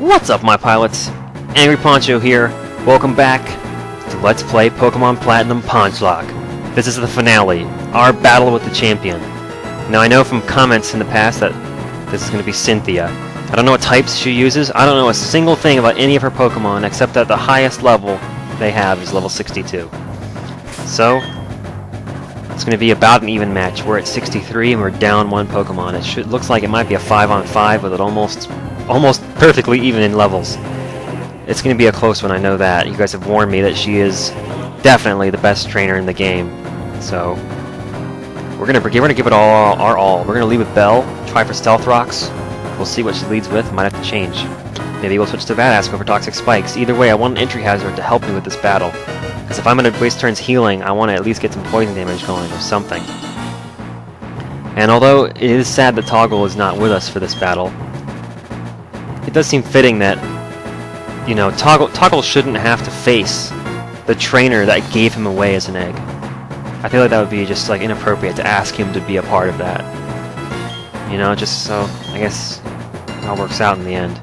What's up, my pilots? Angry Poncho here. Welcome back to Let's Play Pokemon Platinum Ponchlocke. This is the finale, our battle with the champion. Now, I know from comments in the past that this is going to be Cynthia. I don't know what types she uses. I don't know a single thing about any of her Pokemon except that the highest level they have is level 62. So, it's going to be about an even match. We're at 63 and we're down one Pokemon. It should, looks like it might be a 5 on 5 with it almost almost perfectly even in levels. It's going to be a close one, I know that. You guys have warned me that she is definitely the best trainer in the game. So, we're going to we're gonna give it all our all. We're going to lead with Bell, try for Stealth Rocks. We'll see what she leads with, might have to change. Maybe we'll switch to Badass, go for Toxic Spikes. Either way, I want an entry hazard to help me with this battle. Because if I'm going to waste turns healing, I want to at least get some poison damage going or something. And although it is sad that Toggle is not with us for this battle, it does seem fitting that, you know, Toggle, Toggle shouldn't have to face the trainer that gave him away as an egg. I feel like that would be just, like, inappropriate to ask him to be a part of that. You know, just so, I guess, it all works out in the end.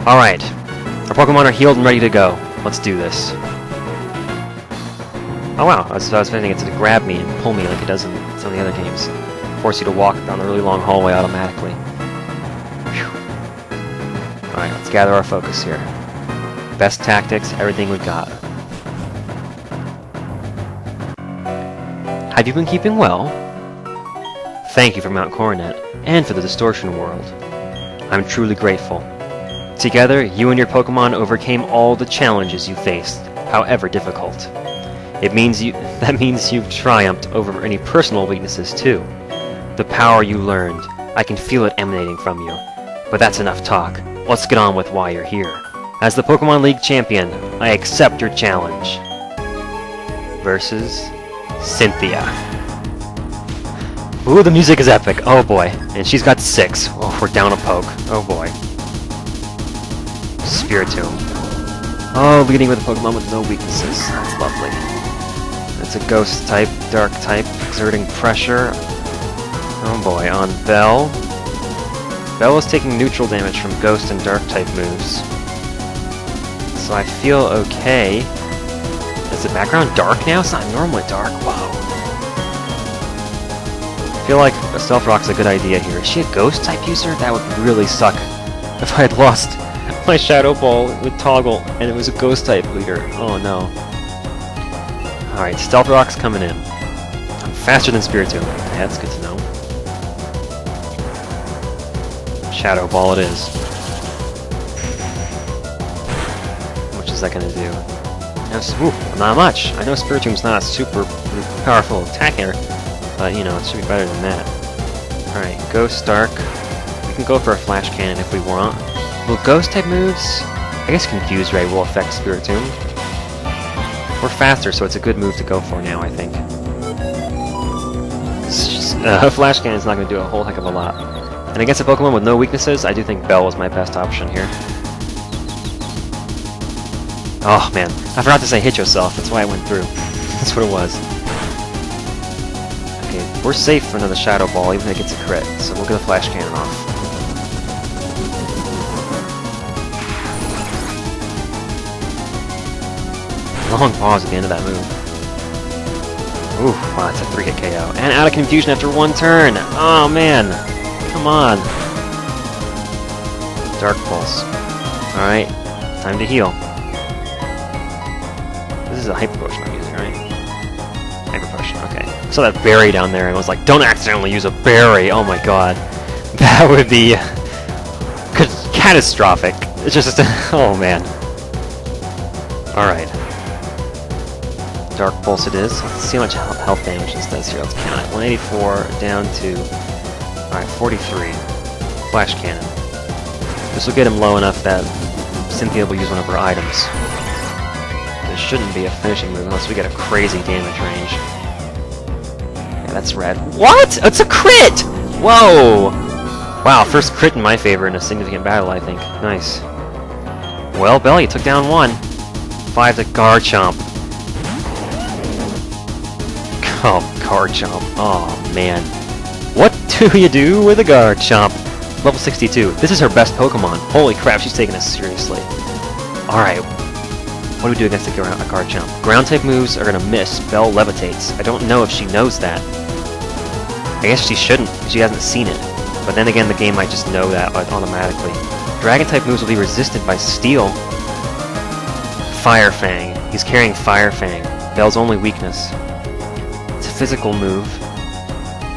Alright, our Pokemon are healed and ready to go. Let's do this. Oh wow, I was, I was expecting it to grab me and pull me like it does in some of the other games. Force you to walk down the really long hallway automatically. Gather our focus here. Best tactics, everything we've got. Have you been keeping well? Thank you for Mount Coronet, and for the Distortion World. I'm truly grateful. Together, you and your Pokemon overcame all the challenges you faced, however difficult. It means you that means you've triumphed over any personal weaknesses too. The power you learned, I can feel it emanating from you. But that's enough talk. Let's get on with why you're here. As the Pokemon League champion, I accept your challenge. Versus Cynthia. Ooh, the music is epic. Oh boy. And she's got six. Oh, we're down a poke. Oh boy. Spiritomb. Oh, leading with a Pokemon with no weaknesses. That's lovely. It's a ghost type, dark type, exerting pressure. Oh boy, on Bell. Bell is taking neutral damage from ghost and dark type moves. So I feel okay. Is the background dark now? It's not normally dark. Wow. I feel like a Stealth Rock's a good idea here. Is she a ghost type user? That would really suck if I had lost my Shadow Ball with Toggle and it was a ghost type leader. Oh no. Alright, Stealth Rock's coming in. I'm faster than Spiritomb. That's good to know. Shadow Ball it is. How much is that gonna do? Yes, ooh, not much. I know Spiritomb's not a super powerful attacker, but you know, it should be better than that. Alright, Ghost Dark. We can go for a Flash Cannon if we want. Will Ghost type moves? I guess Confuse Ray will affect Spiritomb. We're faster, so it's a good move to go for now, I think. Uh, Flash Cannon's not going to do a whole heck of a lot. And against a Pokemon with no weaknesses, I do think Bell is my best option here. Oh man, I forgot to say hit yourself, that's why I went through. That's what it was. Okay, we're safe for another Shadow Ball, even if it gets a crit, so we'll get the Flash Cannon off. Long pause at the end of that move. Ooh, wow, that's a 3-hit KO. And out of confusion after one turn! Oh man! Come on! Dark Pulse. Alright, time to heal. This is a Hyper Potion I'm using, right? Hyper Potion, okay. I saw that berry down there and I was like, don't accidentally use a berry! Oh my god. That would be... catastrophic. It's just... oh man. Alright. Dark Pulse it is. Let's see how much health damage this does here. Let's count it. 184 down to... Alright, 43. Flash Cannon. This will get him low enough that Cynthia will use one of her items. This shouldn't be a finishing move unless we get a crazy damage range. Yeah, that's red. What?! Oh, it's a crit! Whoa! Wow, first crit in my favor in a significant battle, I think. Nice. Well, Belly took down one. Five to Garchomp. Oh, Garchomp. Oh, man. What do you do with a Garchomp? Level 62. This is her best Pokemon. Holy crap, she's taking this seriously. Alright. What do we do against a, ground, a Garchomp? Ground type moves are gonna miss. Bell levitates. I don't know if she knows that. I guess she shouldn't, she hasn't seen it. But then again, the game might just know that automatically. Dragon type moves will be resisted by Steel. Fire Fang. He's carrying Fire Fang. Bell's only weakness. It's a physical move.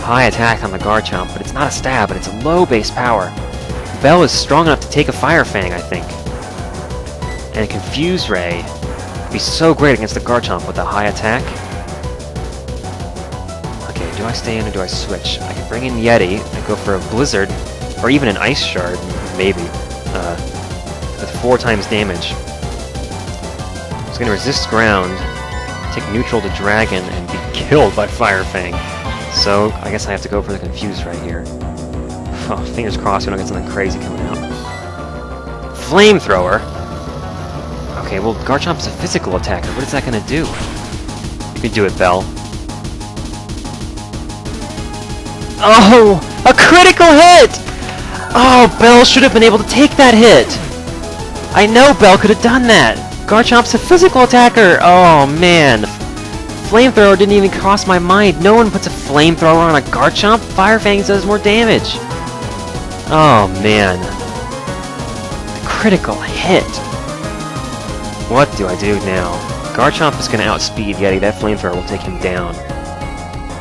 High attack on the Garchomp, but it's not a stab, but it's a low base power. Bell is strong enough to take a Fire Fang, I think. And a Confuse Ray would be so great against the Garchomp with a high attack. Okay, do I stay in or do I switch? I can bring in Yeti I go for a Blizzard, or even an Ice Shard, maybe, uh, with four times damage. It's going to resist ground, take neutral to Dragon, and be killed by Fire Fang. So, I guess I have to go for the Confuse right here. Oh, fingers crossed we don't get something crazy coming out. Flamethrower? Okay, well, Garchomp's a physical attacker. What is that gonna do? You can do it, Bell. Oh! A critical hit! Oh, Bell should have been able to take that hit! I know Bell could have done that! Garchomp's a physical attacker! Oh, man. Flamethrower didn't even cross my mind. No one puts a flamethrower on a Garchomp. Fire Fangs does more damage. Oh, man. The critical hit. What do I do now? Garchomp is going to outspeed Yeti. That flamethrower will take him down.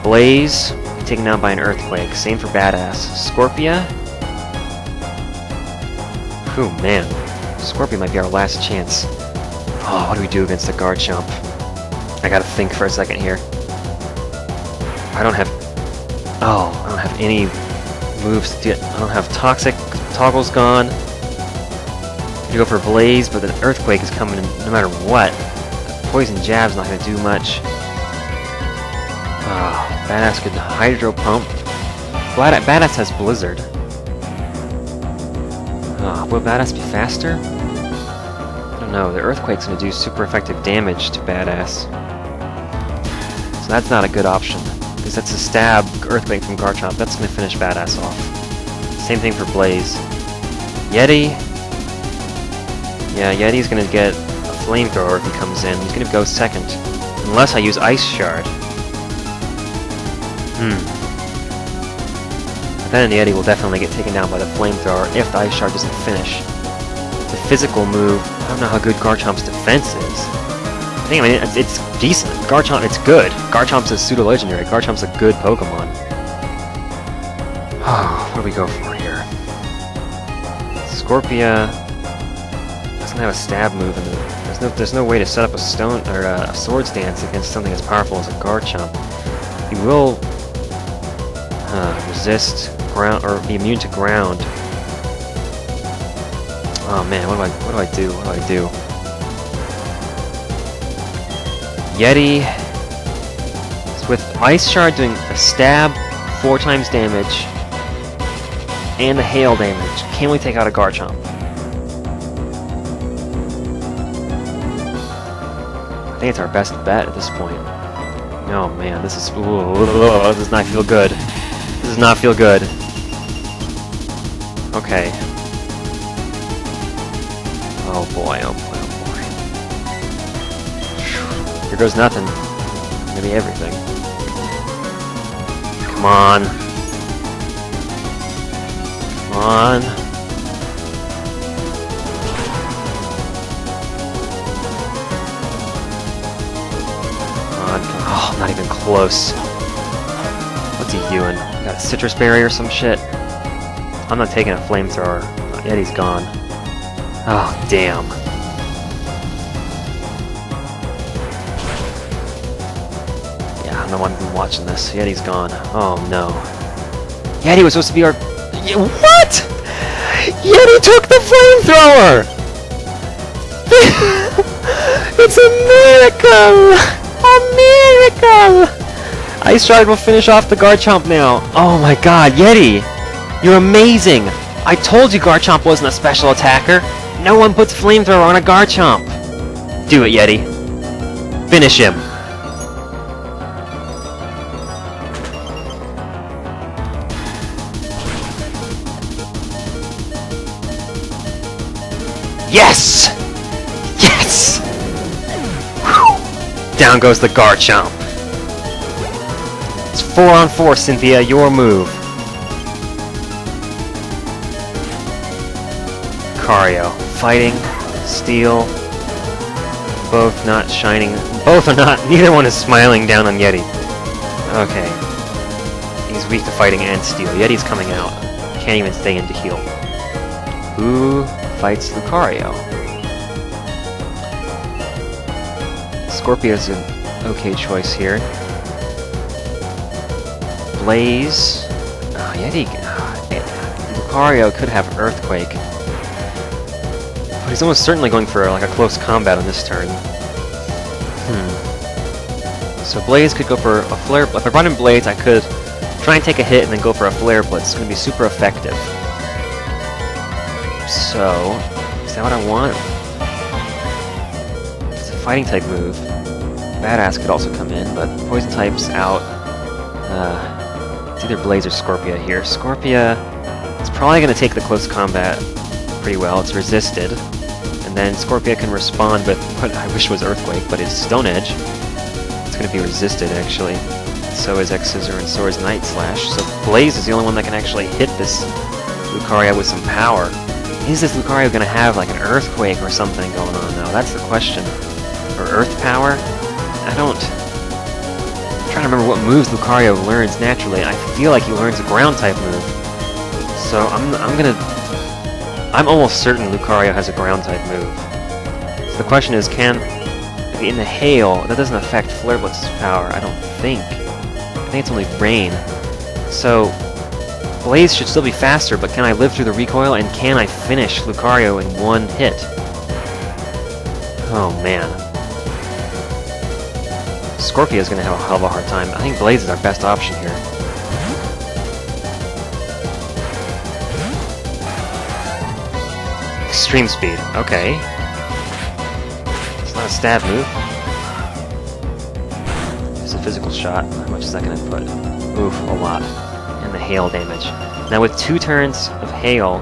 Blaze, taken down by an Earthquake. Same for Badass. Scorpia? Oh, man. Scorpia might be our last chance. Oh, what do we do against the Garchomp? I gotta think for a second here. I don't have... Oh, I don't have any moves to I don't have Toxic. Toggle's gone. You go for Blaze, but the Earthquake is coming no matter what. Poison Jab's not gonna do much. Oh, Badass could Hydro Pump. Badass has Blizzard. Oh, will Badass be faster? I don't know. The Earthquake's gonna do super effective damage to Badass. So that's not a good option. Because that's a stab Earthquake from Garchomp. That's gonna finish Badass off. Same thing for Blaze. Yeti. Yeah, Yeti's gonna get a Flamethrower if he comes in. He's gonna go second. Unless I use Ice Shard. Hmm. Then Yeti will definitely get taken down by the Flamethrower if the Ice Shard doesn't finish. A physical move. I don't know how good Garchomp's defense is. I I mean, it's, decent. Garchomp, it's good. Garchomp's a pseudo-legendary. Garchomp's a good Pokemon. Oh, what do we go for here? Scorpia doesn't have a stab move, and there's no there's no way to set up a stone or a, Swords Dance against something as powerful as a Garchomp. He will uh, resist ground or be immune to ground. Oh man, what do I what do I do? What do I do? Yeti with Ice Shard doing a stab, four times damage, and the hail damage. Can we take out a Garchomp? I think it's our best bet at this point. Oh man, this is ooh, this does not feel good. This does not feel good. Okay. Oh boy, oh Here goes nothing. Maybe everything. Come on. Come on. Come on. Oh, not even close. What's he doing? Got a Sitrus Berry or some shit? I'm not taking a flamethrower. Yeti's gone. Oh, damn. The one been watching this. Yeti's gone. Oh no. Yeti was supposed to be our... What?! Yeti took the flamethrower! it's a miracle! A miracle! Ice Shard will finish off the Garchomp now. Oh my god, Yeti! You're amazing! I told you Garchomp wasn't a special attacker! No one puts Flamethrower on a Garchomp! Do it, Yeti. Finish him. Yes! Yes! Down goes the Garchomp. It's four on four, Cynthia. Your move. Cario. Fighting. Steel. Both not shining. Both are not. Neither one is smiling down on Yeti. Okay. He's weak to fighting and steel. Yeti's coming out. Can't even stay in to heal. Who fights Lucario? Scorpia's an okay choice here. Blaze. Oh, Yeti. Uh, Lucario could have Earthquake. But he's almost certainly going for like a close combat on this turn. Hmm. So Blaze could go for a Flare... If I brought in Blaze, I could try and take a hit and then go for a Flare Blitz. It's going to be super effective. So, is that what I want? It's a fighting type move. Badass could also come in, but poison type's out. Uh, it's either Blaze or Scorpia here. Scorpia is probably going to take the close combat pretty well. It's resisted. And then Scorpia can respond with what I wish was Earthquake, but it's Stone Edge. It's going to be resisted, actually. So is X Scissor and so is Night Slash. So Blaze is the only one that can actually hit this Lucario with some power. Is this Lucario to have like an Earthquake or something going on now? That's the question. Or Earth Power? I don't... I'm trying to remember what moves Lucario learns naturally. I feel like he learns a ground type move. So I'm, I'm gonna... I'm almost certain Lucario has a ground type move. So the question is, can... In the Hail, that doesn't affect Flare Blitz's power, I don't think. I think it's only Rain. So, Blaze should still be faster, but can I live through the recoil, and can I finish Lucario in one hit? Oh, man. Scorpia's gonna have a hell of a hard time. I think Blaze is our best option here. Extreme speed. Okay. It's not a stab move. It's a physical shot. How much is that gonna put? Oof, a lot. Hail damage. Now with two turns of hail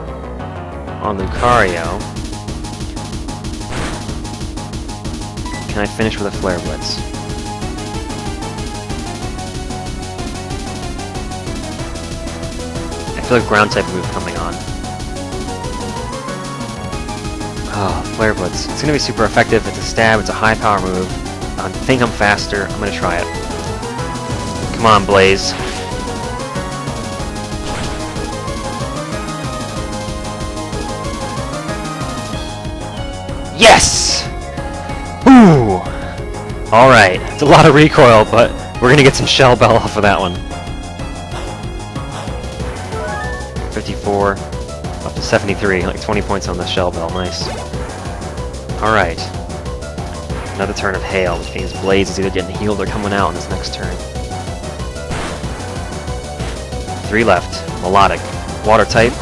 on Lucario, can I finish with a Flare Blitz? I feel like ground type move coming on. Oh, Flare Blitz. It's gonna be super effective. It's a stab, it's a high power move. I think I'm faster. I'm gonna try it. Come on, Blaze. Yes! Ooh! Alright, it's a lot of recoil, but we're gonna get some Shell Bell off of that one. 54, up to 73, like 20 points on the Shell Bell, nice. Alright. Another turn of Hail, which means Blaze is either getting healed or coming out in this next turn. Three left. Milotic. Water type.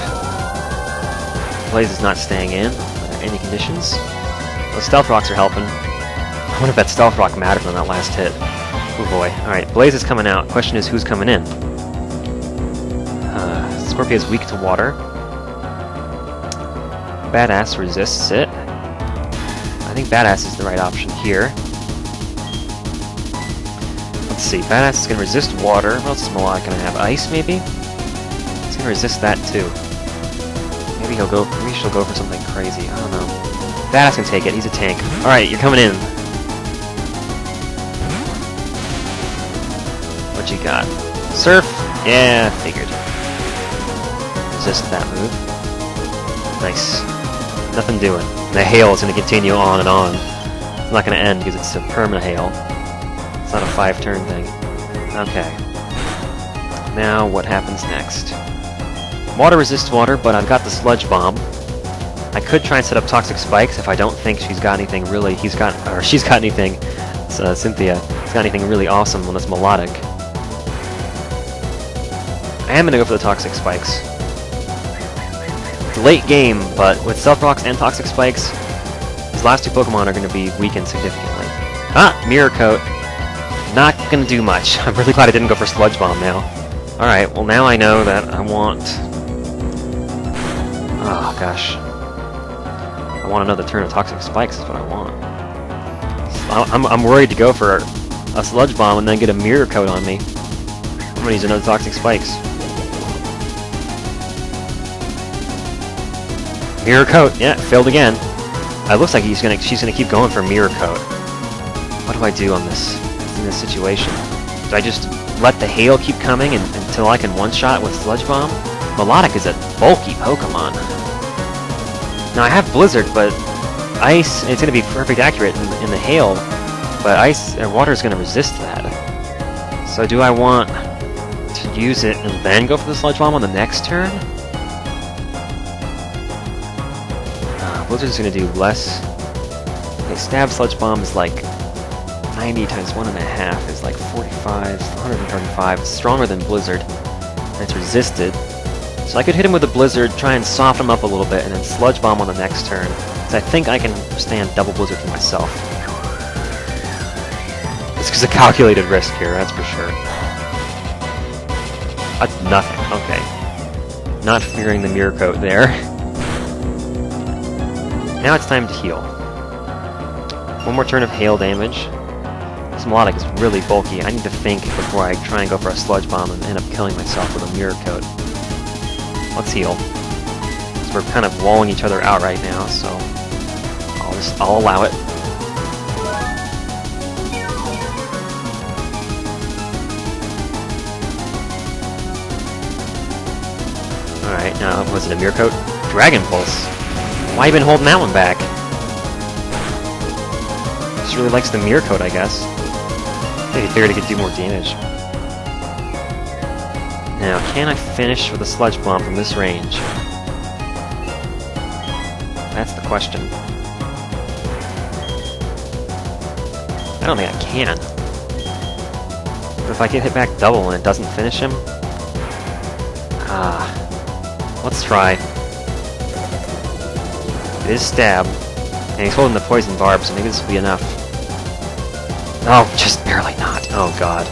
Blaze is not staying in under any conditions. The Stealth Rocks are helping. I wonder if that Stealth Rock mattered on that last hit. Oh boy. Alright, Blaze is coming out. Question is, who's coming in? Uh, Scorpia is weak to water. Badass resists it. I think Badass is the right option here. Let's see, Badass is going to resist water. What else is Milotic going to have? Ice, maybe? He's going to resist that, too. Maybe he'll go, maybe she'll go for something crazy. I don't know. Badass can take it. He's a tank. Alright, you're coming in. What you got? Surf? Yeah, figured. Resist that move. Nice. Nothing doing. The hail is going to continue on and on. It's not going to end because it's a permanent hail. It's not a five-turn thing. Okay. Now, what happens next? Water resists water, but I've got the Sludge Bomb. I could try and set up Toxic Spikes if I don't think she's got anything really... He's got... Or she's got anything... Uh, Cynthia. Has got anything really awesome when it's Milotic. I am going to go for the Toxic Spikes. It's late game, but with Stealth Rocks and Toxic Spikes, these last two Pokemon are going to be weakened significantly. Ah! Mirror Coat. Not going to do much. I'm really glad I didn't go for Sludge Bomb now. Alright, well now I know that I want... Oh gosh. I want another turn of Toxic Spikes is what I want. I'm, I'm worried to go for a Sludge Bomb and then get a Mirror Coat on me. I'm gonna use another Toxic Spikes. Mirror Coat! Yeah, failed again. It looks like he's gonna she's gonna keep going for Mirror Coat. What do I do on this in this situation? Do I just let the hail keep coming and, until I can one-shot with Sludge Bomb? Milotic is a bulky Pokemon. Now I have Blizzard, but Ice, it's going to be perfect accurate in, in, the hail, but Ice and Water is going to resist that. So do I want to use it and then go for the Sludge Bomb on the next turn? Uh, Blizzard's going to do less. Okay, Stab Sludge Bomb is like 90 times 1.5 is like 45, 135. It's stronger than Blizzard, and it's resisted. So I could hit him with a Blizzard, try and soften him up a little bit, and then Sludge Bomb on the next turn. So I think I can stand double Blizzard for myself. This is a calculated risk here, that's for sure. Uh, nothing, okay. Not fearing the Mirror Coat there. Now it's time to heal. One more turn of hail damage. This Milotic is really bulky. I need to think before I try and go for a Sludge Bomb and end up killing myself with a Mirror Coat. Let's heal. We're kind of walling each other out right now, so I'll just I'll allow it. Alright, now was it a Mirror Coat? Dragon Pulse. Why you been holding that one back? Just really likes the Mirror Coat, I guess. Maybe figured he could do more damage. Now, can I finish with a Sludge Bomb from this range? That's the question. I don't think I can. But if I get hit back double and it doesn't finish him... Ah... Let's try. It is stab. And he's holding the poison barb, so maybe this will be enough. Oh, just barely not. Oh god.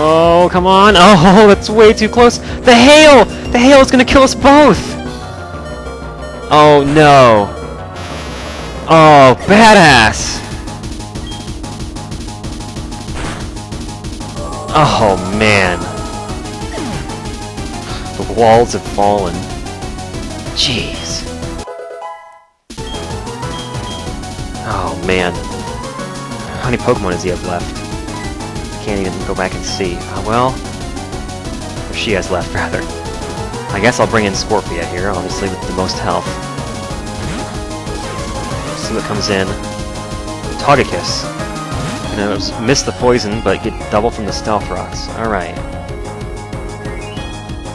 Oh, come on! Oh, that's way too close! The hail! The hail is gonna kill us both! Oh no! Oh, badass! Oh man! The walls have fallen. Jeez. Oh man. How many Pokemon does he have left? Can't even go back and see. Uh, well, she has left, rather. I guess I'll bring in Scorpia here, obviously with the most health. See what comes in. Togekiss. Gonna miss the poison, but get double from the Stealth Rocks. Alright.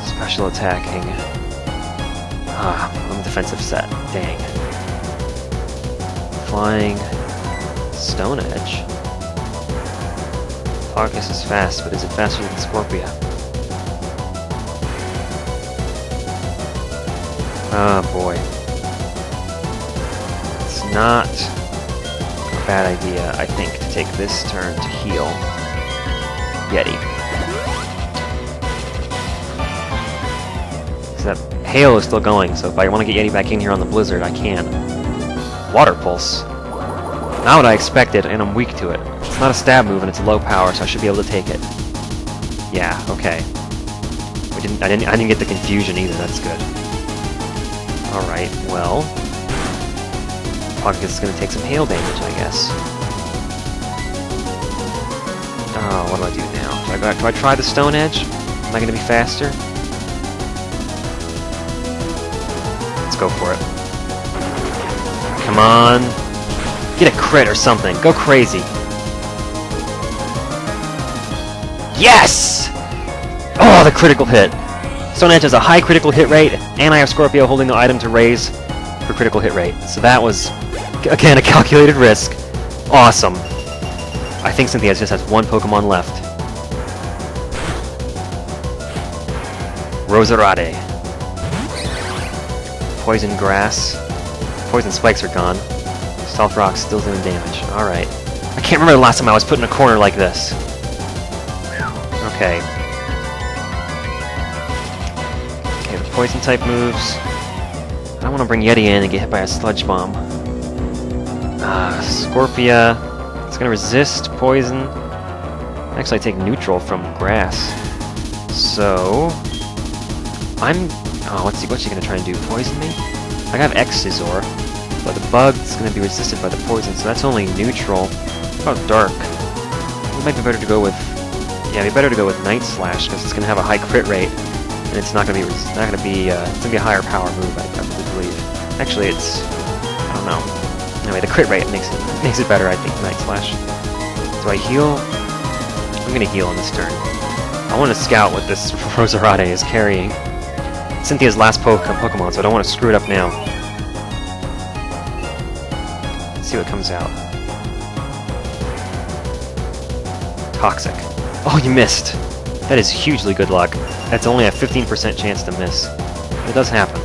Special attacking. Ah, I'm defensive set. Dang. Flying. Stone Edge. Arcus is fast, but is it faster than Scorpia? Oh boy. It's not a bad idea, I think, to take this turn to heal Yeti. Except Hail is still going, so if I want to get Yeti back in here on the Blizzard, I can. Water Pulse. Not what I expected, and I'm weak to it. It's not a stab move, and it's low power, so I should be able to take it. Yeah, okay. We didn't. I didn't. I didn't get the confusion either. That's good. All right. Well, Pocket is going to take some hail damage, I guess. Oh, what do I do now? Do I, go, do I try the Stone Edge? Am I to be faster? Let's go for it. Come on. Get a crit or something. Go crazy. Yes! Oh, the critical hit. Stone Edge has a high critical hit rate, and I have Scorpia holding the item to raise for critical hit rate. So that was, again, a calculated risk. Awesome. I think Cynthia just has one Pokemon left. Roserade. Poison Grass. Poison Spikes are gone. Stealth Rock still doing damage. Alright. I can't remember the last time I was put in a corner like this. Okay. Okay, the poison type moves. I don't want to bring Yeti in and get hit by a sludge bomb. Uh, Scorpia. It's gonna resist poison. Actually, I take neutral from grass. So I'm. Oh, what's he? What's he gonna try and do? Poison me? I have X Scissor, but the bug's gonna be resisted by the poison, so that's only neutral. How about Dark? It might be better to go with. Yeah, it'd be better to go with Night Slash because it's gonna have a high crit rate, and it's not gonna be. It's not gonna be. Uh, it's gonna be a higher power move, I, I believe. Actually, it's. I don't know. Anyway, the crit rate makes it makes it better, I think. Night Slash. Do I heal? I'm gonna heal on this turn. I want to scout what this Roserade is carrying. Cynthia's last po Pokemon, so I don't want to screw it up now. Let's see what comes out. Toxic. Oh, you missed! That is hugely good luck. That's only a 15% chance to miss. It does happen.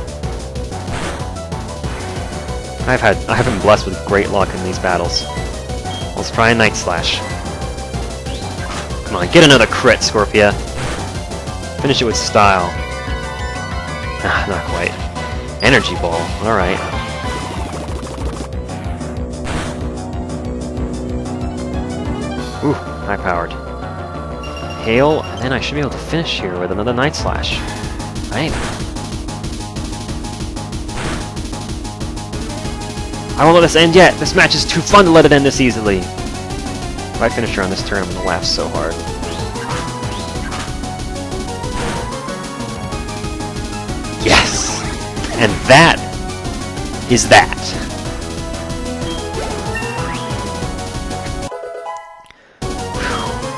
I've had I have been blessed with great luck in these battles. Let's try a Night Slash. Come on, get another crit, Scorpia. Finish it with style. Ah, not quite. Energy Ball, alright. Ooh, high powered. Hail, and then I should be able to finish here with another Night Slash. Right? I won't let this end yet! This match is too fun to let it end this easily! If I finish her on this turn, I'm gonna laugh so hard. Yes! And that is that.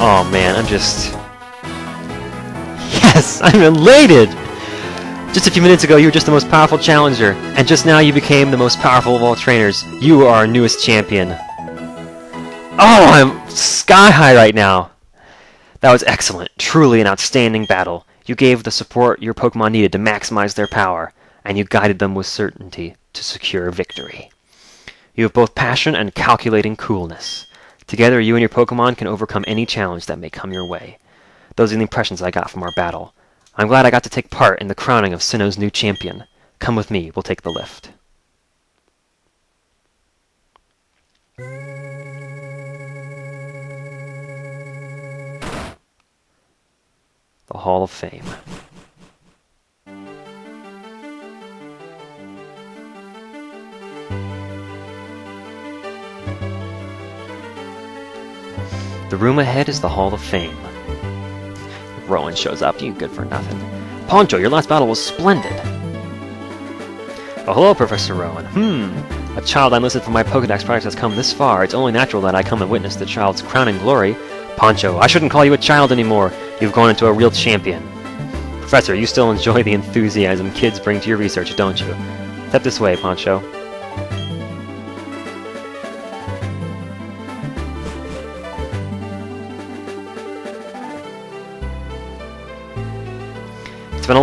Oh man, I'm just... Yes! I'm elated! Just a few minutes ago, you were just the most powerful challenger, and just now you became the most powerful of all trainers. You are our newest champion. Oh, I'm sky high right now! That was excellent. Truly an outstanding battle. You gave the support your Pokemon needed to maximize their power, and you guided them with certainty to secure victory. You have both passion and calculating coolness. Together, you and your Pokemon can overcome any challenge that may come your way. Those are the impressions I got from our battle. I'm glad I got to take part in the crowning of Sinnoh's new champion. Come with me, we'll take the lift. The Hall of Fame. The room ahead is the Hall of Fame. Rowan shows up, you good for nothing. Poncho, your last battle was splendid! Oh, hello, Professor Rowan. Hmm, a child I enlisted for my Pokedex project has come this far. It's only natural that I come and witness the child's crowning glory. Poncho, I shouldn't call you a child anymore. You've grown into a real champion. Professor, you still enjoy the enthusiasm kids bring to your research, don't you? Step this way, Poncho.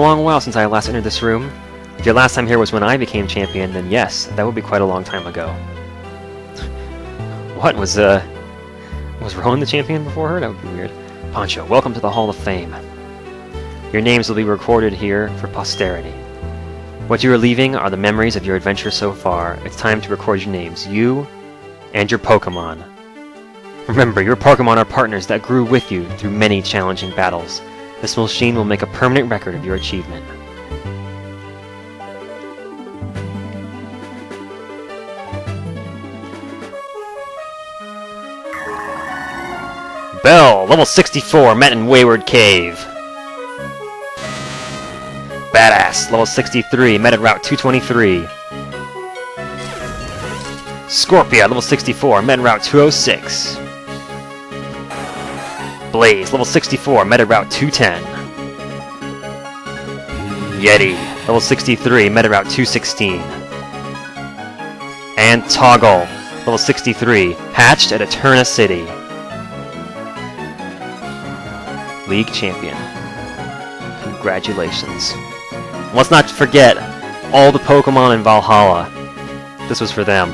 Long while since I last entered this room. If your last time here was when I became champion, then yes, that would be quite a long time ago. What, was, uh... Was Rowan the champion before her? That would be weird. Poncho, welcome to the Hall of Fame. Your names will be recorded here for posterity. What you are leaving are the memories of your adventure so far. It's time to record your names, you and your Pokemon. Remember, your Pokemon are partners that grew with you through many challenging battles. This machine will make a permanent record of your achievement. Bell, level 64, met in Wayward Cave. Badass, level 63, met at Route 223. Scorpia, level 64, met in Route 206. Blaze, level 64, met at Route 210. Yeti, level 63, met at Route 216. And Toggle, level 63, hatched at Eterna City. League Champion. Congratulations. Let's not forget all the Pokemon in Valhalla. This was for them.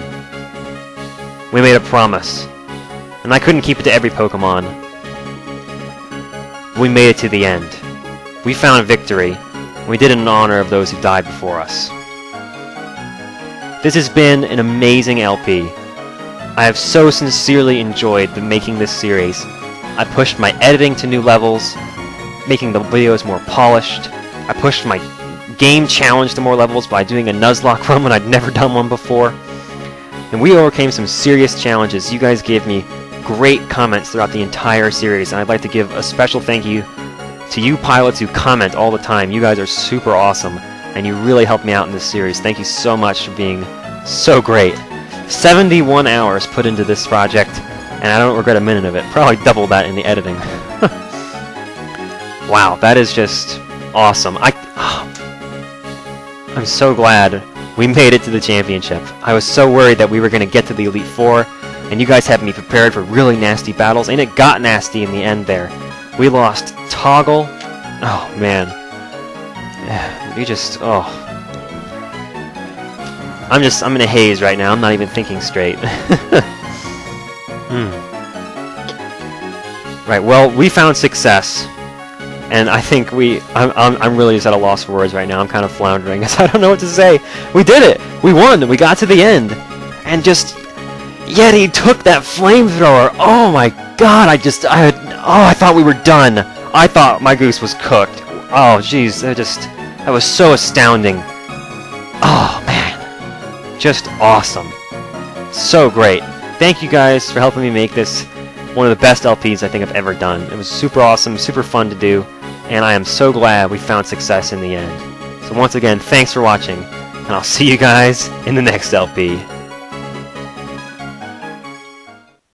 We made a promise. And I couldn't keep it to every Pokemon. We made it to the end. We found victory. We did it in honor of those who died before us. This has been an amazing LP. I have so sincerely enjoyed the making this series. I pushed my editing to new levels, making the videos more polished. I pushed my game challenge to more levels by doing a Nuzlocke run when I'd never done one before. And we overcame some serious challenges. You guys gave me great comments throughout the entire series, and I'd like to give a special thank you to you pilots who comment all the time. You guys are super awesome, and you really helped me out in this series. Thank you so much for being so great. 71 hours put into this project, and I don't regret a minute of it. Probably double that in the editing. wow, that is just awesome. I, oh, I'm so glad we made it to the championship. I was so worried that we were going to get to the Elite Four, and you guys had me prepared for really nasty battles, and it got nasty in the end there. We lost Toggle. Oh, man. You just, oh. I'm just, I'm in a haze right now. I'm not even thinking straight. hmm. Right, well, we found success. And I think we, I'm, I'm, I'm really just at a loss for words right now. I'm kind of floundering because I don't know what to say. We did it! We won! We got to the end! And just, Yeti took that flamethrower! Oh my god, I just, I had, oh, I thought we were done! I thought my goose was cooked. Oh, jeez, that just, that was so astounding. Oh, man. Just awesome. So great. Thank you guys for helping me make this one of the best LPs I think I've ever done. It was super awesome, super fun to do, and I am so glad we found success in the end. So once again, thanks for watching, and I'll see you guys in the next LP.